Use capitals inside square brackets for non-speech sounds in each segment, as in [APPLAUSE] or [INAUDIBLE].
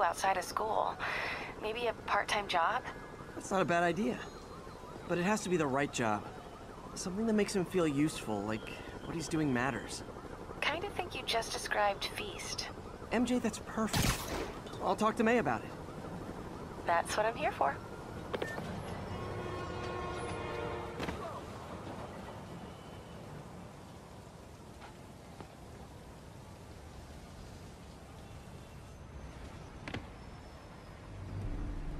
do outside of school? Maybe a part-time job? That's not a bad idea. But it has to be the right job. Something that makes him feel useful, like what he's doing matters. Kind of think you just described Feast. MJ, that's perfect. I'll talk to May about it. That's what I'm here for.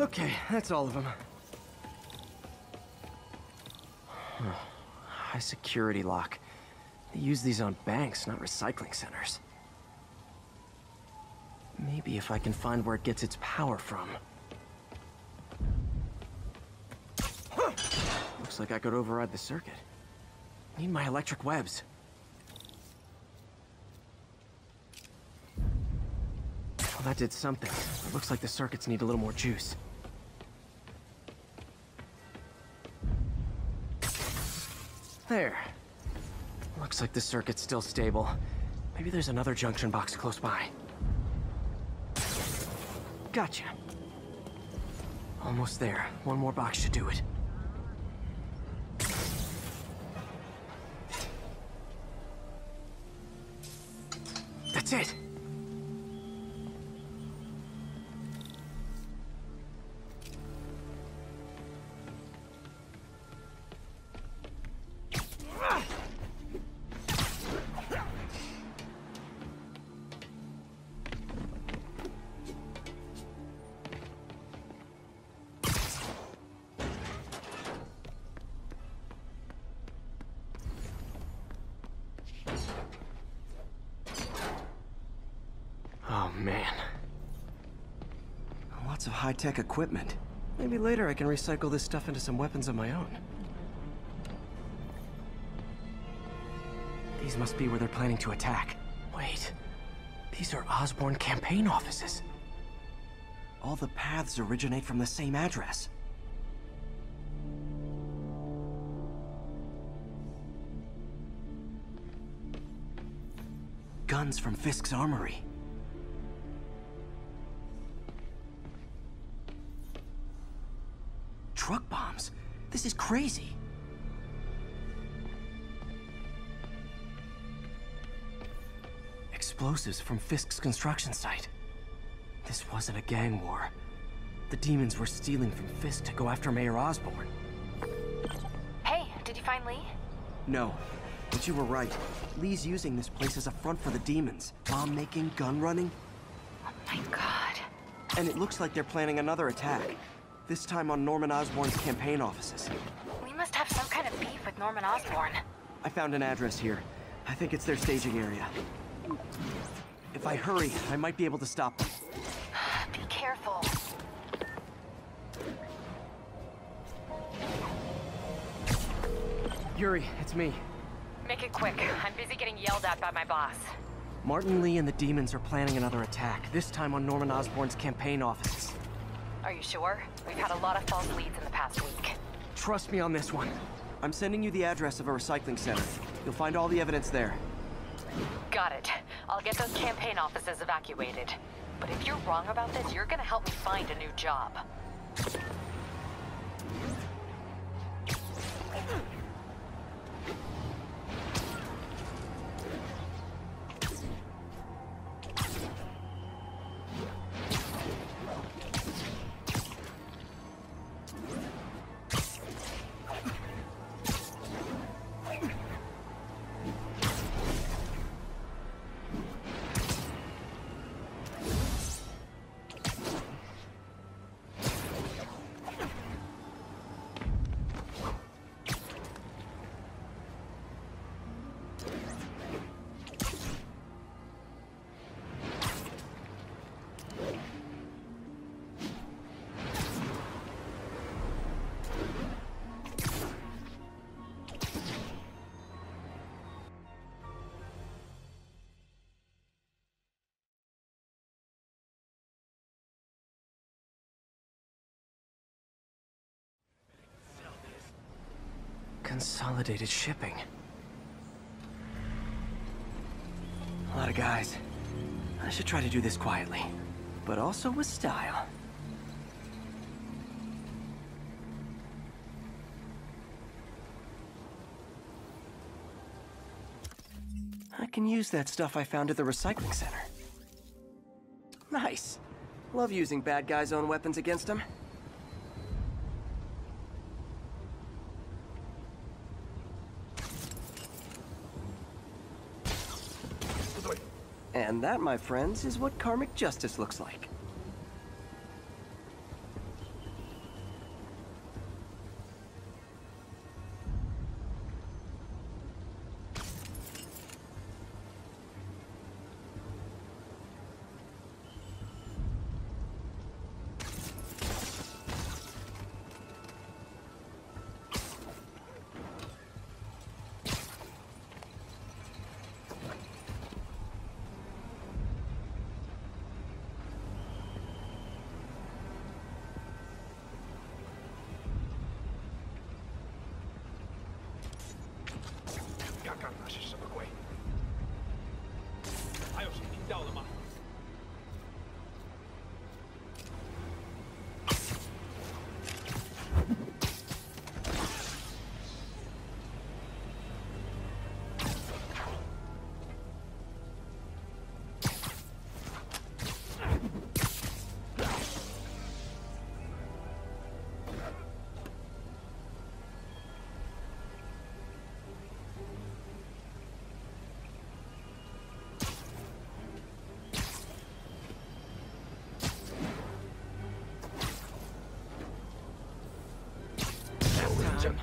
Okay, that's all of them. [SIGHS] High security lock. They use these on banks, not recycling centers. Maybe if I can find where it gets its power from. Looks like I could override the circuit. Need my electric webs. Well, that did something. It looks like the circuits need a little more juice. There. Looks like the circuit's still stable. Maybe there's another junction box close by. Gotcha. Almost there. One more box should do it. That's it! Man. Lots of high-tech equipment. Maybe later I can recycle this stuff into some weapons of my own. These must be where they're planning to attack. Wait. These are Osborn campaign offices. All the paths originate from the same address. Guns from Fisk's armory. This is crazy. Explosives from Fisk's construction site. This wasn't a gang war. The demons were stealing from Fisk to go after Mayor Osborn. Hey, did you find Lee? No, but you were right. Lee's using this place as a front for the demons. Bomb making, gun running, Oh my god. and it looks like they're planning another attack. This time on Norman Osborn's campaign offices. We must have some kind of beef with Norman Osborn. I found an address here. I think it's their staging area. If I hurry, I might be able to stop them. [SIGHS] Be careful. Yuri, it's me. Make it quick. I'm busy getting yelled at by my boss. Martin Lee and the demons are planning another attack, this time on Norman Osborn's campaign offices. Are you sure? We've had a lot of false leads in the past week. Trust me on this one. I'm sending you the address of a recycling center. You'll find all the evidence there. Got it. I'll get those campaign offices evacuated. But if you're wrong about this, you're gonna help me find a new job. Consolidated shipping. A lot of guys. I should try to do this quietly, but also with style. I can use that stuff I found at the recycling center. Nice. Love using bad guys' own weapons against them. And that, my friends, is what karmic justice looks like. Bakanlar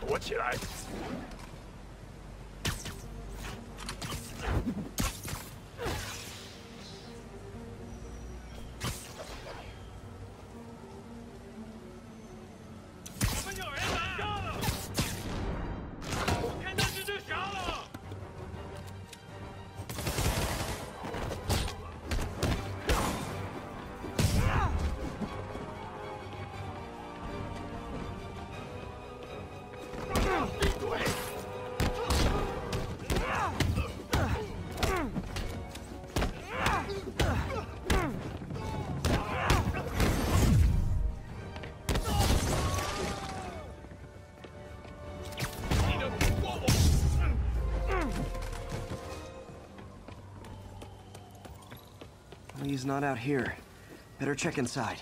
躲起来。He's not out here. Better check inside.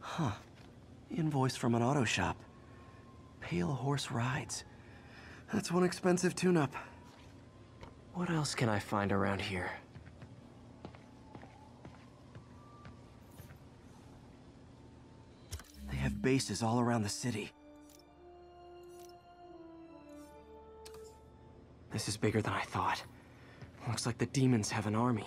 Huh. Invoice from an auto shop. Pale Horse Rides. That's one expensive tune-up. What else can I find around here? They have bases all around the city. This is bigger than I thought. Looks like the demons have an army.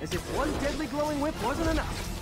As if one deadly glowing whip wasn't enough.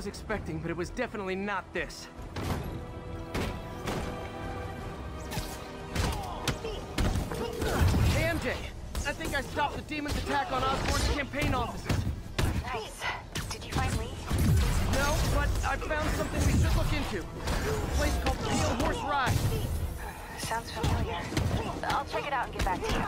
Was expecting, but it was definitely not this. Hey, MJ. I think I stopped the demon's attack on Osborn's campaign offices. Nice. Did you find Lee? No, but I found something we should look into. A place called Pale Horse Ride. Uh, sounds familiar. I'll check it out and get back to you.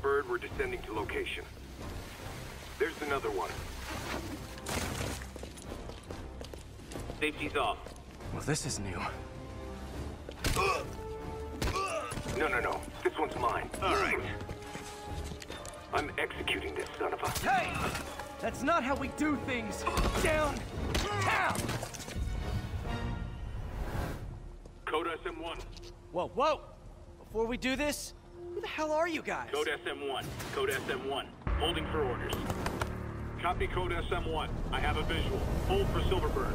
Silverbird. We're descending to location. There's another one. Safety's off. Well, this is new. No, no, no. This one's mine. All right. I'm executing this son of a... Hey! That's not how we do things! Down! Down! Code SM1. Whoa, whoa! Before we do this, who the hell are you guys? Code SM1. Code SM1. Holding for orders. Copy Code SM1. I have a visual. Hold for Silverbird.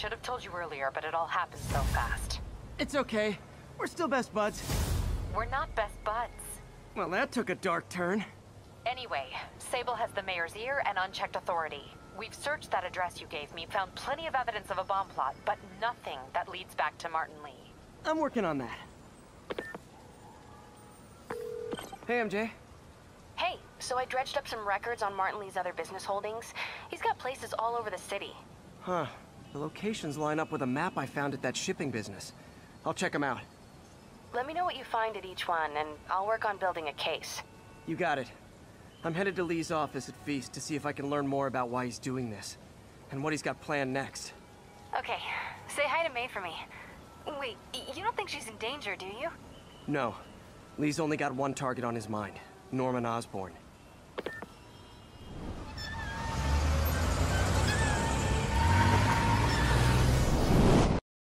Should have told you earlier, but it all happened so fast. It's okay. We're still best buds. We're not best buds. Well, that took a dark turn. Anyway, Sable has the mayor's ear and unchecked authority. We've searched that address you gave me, found plenty of evidence of a bomb plot, but nothing that leads back to Martin Lee. I'm working on that. Hey, MJ. Hey, so I dredged up some records on Martin Lee's other business holdings. He's got places all over the city. Huh. The locations line up with a map I found at that shipping business. I'll check them out. Let me know what you find at each one, and I'll work on building a case. You got it. I'm headed to Lee's office at Feast to see if I can learn more about why he's doing this. and what he's got planned next. Okay, say hi to May for me. Wait, you don't think she's in danger, do you? No. Lee's only got one target on his mind. Norman Osborn.